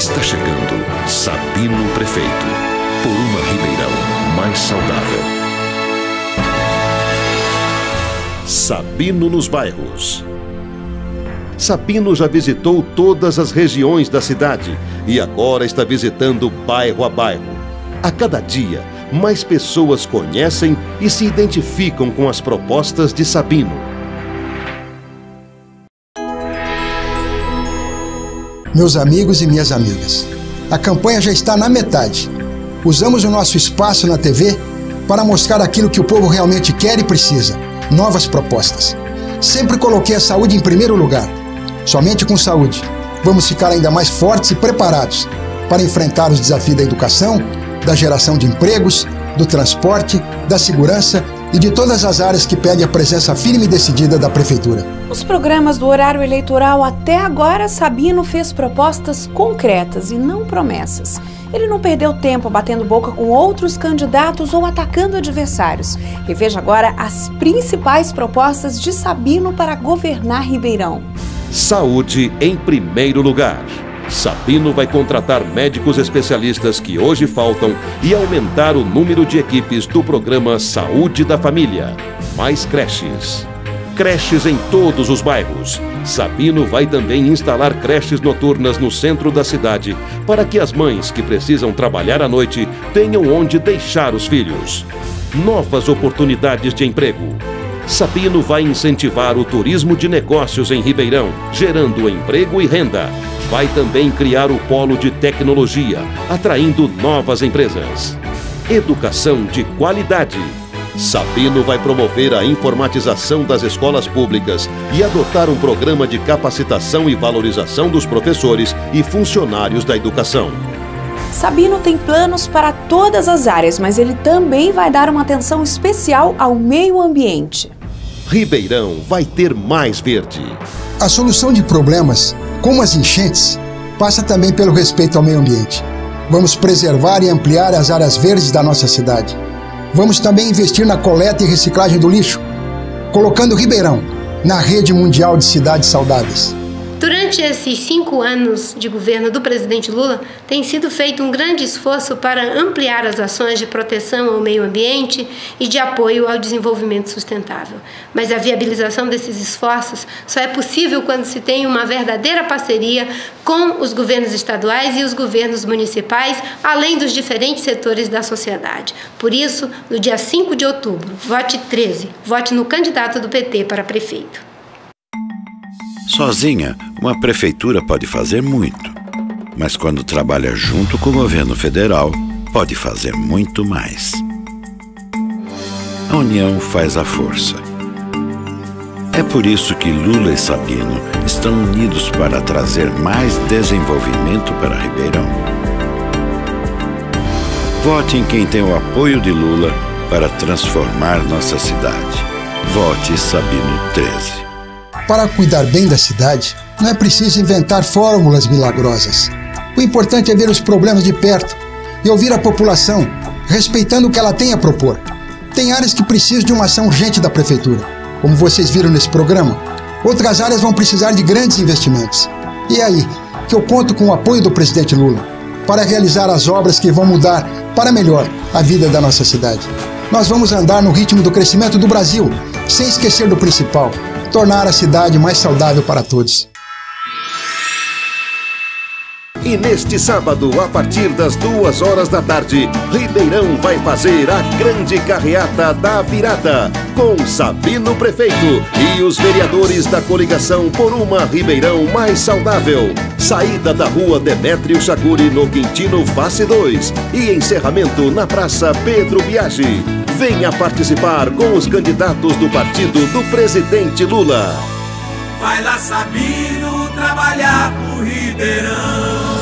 Está chegando Sabino Prefeito, por uma Ribeirão mais saudável. Sabino nos bairros. Sabino já visitou todas as regiões da cidade e agora está visitando bairro a bairro. A cada dia, mais pessoas conhecem e se identificam com as propostas de Sabino. Meus amigos e minhas amigas, a campanha já está na metade. Usamos o nosso espaço na TV para mostrar aquilo que o povo realmente quer e precisa: novas propostas. Sempre coloquei a saúde em primeiro lugar. Somente com saúde vamos ficar ainda mais fortes e preparados para enfrentar os desafios da educação, da geração de empregos, do transporte, da segurança e de todas as áreas que pedem a presença firme e decidida da Prefeitura. Nos programas do horário eleitoral, até agora, Sabino fez propostas concretas e não promessas. Ele não perdeu tempo batendo boca com outros candidatos ou atacando adversários. Reveja agora as principais propostas de Sabino para governar Ribeirão. Saúde em primeiro lugar. Sabino vai contratar médicos especialistas que hoje faltam e aumentar o número de equipes do programa Saúde da Família. Mais creches. Creches em todos os bairros. Sabino vai também instalar creches noturnas no centro da cidade para que as mães que precisam trabalhar à noite tenham onde deixar os filhos. Novas oportunidades de emprego. Sabino vai incentivar o turismo de negócios em Ribeirão, gerando emprego e renda vai também criar o polo de tecnologia, atraindo novas empresas. Educação de qualidade. Sabino vai promover a informatização das escolas públicas e adotar um programa de capacitação e valorização dos professores e funcionários da educação. Sabino tem planos para todas as áreas, mas ele também vai dar uma atenção especial ao meio ambiente. Ribeirão vai ter mais verde. A solução de problemas como as enchentes, passa também pelo respeito ao meio ambiente. Vamos preservar e ampliar as áreas verdes da nossa cidade. Vamos também investir na coleta e reciclagem do lixo, colocando Ribeirão na rede mundial de cidades saudáveis. Durante esses cinco anos de governo do presidente Lula, tem sido feito um grande esforço para ampliar as ações de proteção ao meio ambiente e de apoio ao desenvolvimento sustentável. Mas a viabilização desses esforços só é possível quando se tem uma verdadeira parceria com os governos estaduais e os governos municipais, além dos diferentes setores da sociedade. Por isso, no dia 5 de outubro, vote 13, vote no candidato do PT para prefeito. Sozinha, uma prefeitura pode fazer muito, mas quando trabalha junto com o governo federal, pode fazer muito mais. A união faz a força. É por isso que Lula e Sabino estão unidos para trazer mais desenvolvimento para Ribeirão. Vote em quem tem o apoio de Lula para transformar nossa cidade. Vote Sabino 13. Para cuidar bem da cidade, não é preciso inventar fórmulas milagrosas. O importante é ver os problemas de perto e ouvir a população, respeitando o que ela tem a propor. Tem áreas que precisam de uma ação urgente da prefeitura, como vocês viram nesse programa. Outras áreas vão precisar de grandes investimentos. E é aí que eu conto com o apoio do presidente Lula para realizar as obras que vão mudar para melhor a vida da nossa cidade. Nós vamos andar no ritmo do crescimento do Brasil, sem esquecer do principal, tornar a cidade mais saudável para todos. E neste sábado, a partir das duas horas da tarde, Ribeirão vai fazer a grande carreata da virada, com Sabino Prefeito e os vereadores da coligação por uma Ribeirão mais saudável. Saída da rua Demétrio Chaguri no Quintino Face 2 e encerramento na Praça Pedro Biagi. Venha participar com os candidatos do partido do presidente Lula. Vai lá, Sabino, trabalhar pro Ribeirão.